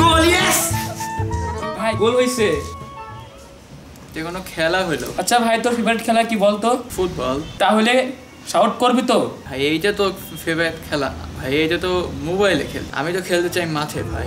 গোল yes ভাই গোল হয়েছে যে কোনো খেলা হলো আচ্ছা ভাই তোর ফেভারিট খেলা কি বলতো? ফুটবল তাহলে শাউট করবি তো? ভাই, এইটা তো ফেভারিট খেলা। ভাই, এইটা তো মোবাইলে খেল। আমি তো খেলতে চাই মাঠে, ভাই।